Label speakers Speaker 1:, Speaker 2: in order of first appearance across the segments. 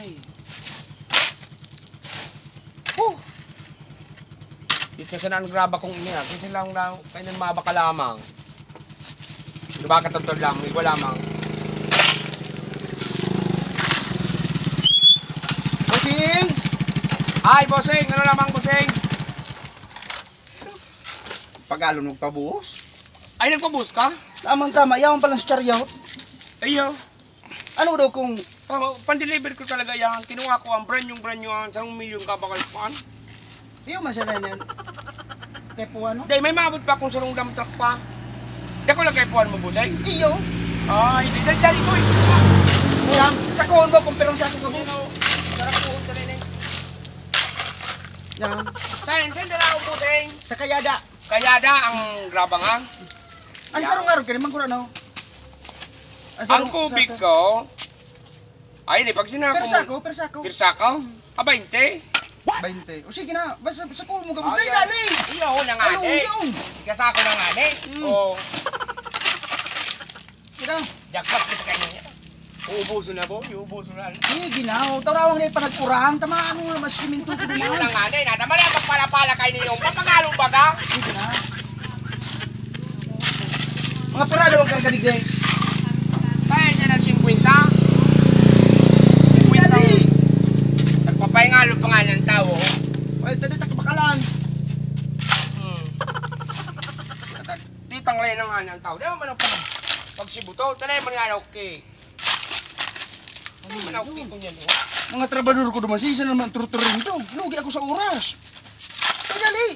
Speaker 1: Ay. Oh. Di kasi na ang graba kong iniya. Kasi lang lang, kailan mabaka lamang. Diba katotoo lang, ikaw lamang.
Speaker 2: Bossing!
Speaker 1: Ay, bossing! Ano lamang, bossing?
Speaker 2: Pagalon mo pabuhos.
Speaker 1: Ay, nagpabus ka?
Speaker 2: Tamang tama, yaman pala sa charyaw.
Speaker 1: Ayo.
Speaker 2: Ano daw kung
Speaker 1: Oh, pan-deliver ko talaga yan. Kinuha ko ang brand yung brand yung isang milyon kabakal pan.
Speaker 2: Iyo man siya na yan. Po ano?
Speaker 1: Day, may maabot pa akong sarong dump truck pa. Di ko lang kay puwan mo, bossing.
Speaker 2: Iyo.
Speaker 1: Ay, di dali ko eh.
Speaker 2: Kaya, sa kohon mo kung perang sa akin
Speaker 1: Ano, sarap po ko rin eh.
Speaker 2: Yan.
Speaker 1: Saan, saan dala ako puting?
Speaker 2: Sa kayada.
Speaker 1: Kaya da ang grabang ang.
Speaker 2: Ang sarong araw ka naman ko ano?
Speaker 1: Ang kubig ko, ay di pag sinako mo,
Speaker 2: ko, persa ko.
Speaker 1: pirsa ka, ah, 20.
Speaker 2: 20. O sige na, basta sa kohon mo ka.
Speaker 1: Ay,
Speaker 2: Dali, dali!
Speaker 1: Iyo, na nga de.
Speaker 2: yung?
Speaker 1: Ikasako na nga.
Speaker 2: Mm.
Speaker 1: Oh,
Speaker 2: Kita.
Speaker 1: jackpot kita kayo niya. Uubuso na po, uubuso na.
Speaker 2: Sige na, o, tarawang na yung panagkurang. Tama, ano na, mas siminto ko
Speaker 1: Iyo na
Speaker 2: naman.
Speaker 1: nga de, nadama na pagpalapala kayo ninyo. Papagalong baga.
Speaker 2: Sige na. Mga purado ang kagadigay.
Speaker 1: Kaya niya ng 50. 50.
Speaker 2: Dali!
Speaker 1: Nagpapahingalo pa nga ng tao.
Speaker 2: Ay, tadi takbakalan.
Speaker 1: Hmm. Na nga ng tao. Ba man ang pag pagsibuto? Tanay man nga okay. Ano man okay ko niyan. oh.
Speaker 2: Mga trabador ko naman, sisa naman turuturin to. Lugi ako sa oras. Ay, dali!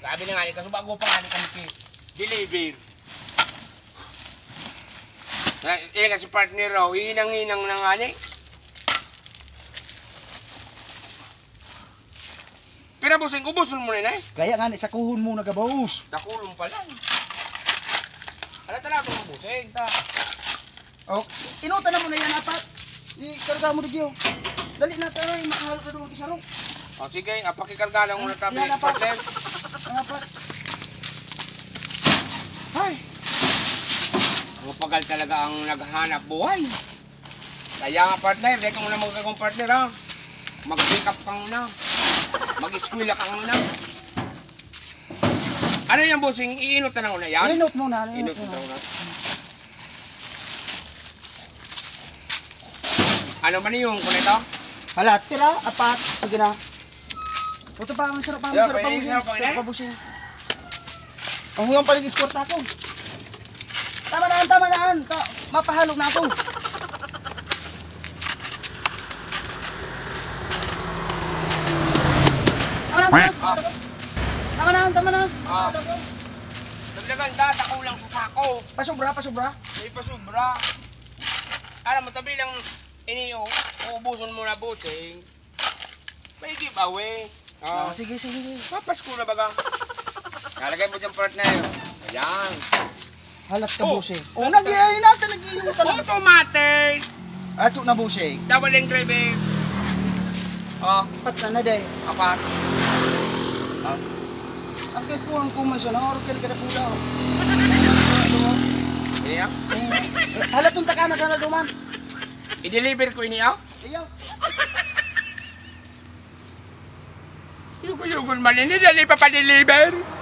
Speaker 1: Sabi na nga ni, kaso bago pa nga ni kami deliver. Na, eh kasi partner raw, inang-inang na nga ni. Pero busing, ubusun mo na eh.
Speaker 2: Kaya nga, ni, sa kuhon mo nagabaus.
Speaker 1: Nakulong pa lang. Ano talaga mo busing? Ta.
Speaker 2: Oh, inuta na mo na yan, apat. Ikarga mo digyo. Dali na tayo, makahalo ka doon isarong.
Speaker 1: O sige, ah, pakikarga lang muna tabi,
Speaker 2: Yan, apat. Ang apat.
Speaker 1: Ay! Mapagal talaga ang naghahanap buhay. Kaya nga partner, dahil ka muna magkakong partner ha. Mag-pick up ka muna. Mag-eskwila ka muna. Ano yan bossing? Iinot na una yan?
Speaker 2: Inot mo na.
Speaker 1: Inot
Speaker 2: Inot mo
Speaker 1: na
Speaker 2: na.
Speaker 1: una. Ano man yung kunito?
Speaker 2: Halat, pira, apat. Sige na. Ito pa, ang sarap pa, ang sarap pa.
Speaker 1: pwede, sarap pa,
Speaker 2: Sarap pa, busing. Ang huyang palig escort ako. Tama na, tama na. Ta mapahalo na ako. Tama na,
Speaker 1: Ah.
Speaker 2: tama na, tama na.
Speaker 1: Ah. Dagdagan data ko lang sa sako.
Speaker 2: Pasubra, pasubra.
Speaker 1: May pasubra. Alam mo, tabi lang iniyo, uubuson mo na bossing. May giveaway.
Speaker 2: Ah,
Speaker 1: Ah,
Speaker 2: sige, sige, sige.
Speaker 1: Papasko na baga. Nalagay mo dyan partner. Ayan.
Speaker 2: Halat ka,
Speaker 1: Oh.
Speaker 2: busing. Oh, nag-iayos natin, nag-iinutan na.
Speaker 1: Automatic.
Speaker 2: Ato na, busing.
Speaker 1: Double lane driving. Oh,
Speaker 2: Pat na na, day.
Speaker 1: apat.
Speaker 2: Ang kay po ang kumansa na, oras ka na po daw.
Speaker 1: Iniya.
Speaker 2: Eh, halat yung takana sana duman.
Speaker 1: I-deliver ko iniya.
Speaker 2: Iyo.
Speaker 1: Yugo-yugon man ini, dali pa pa-deliver.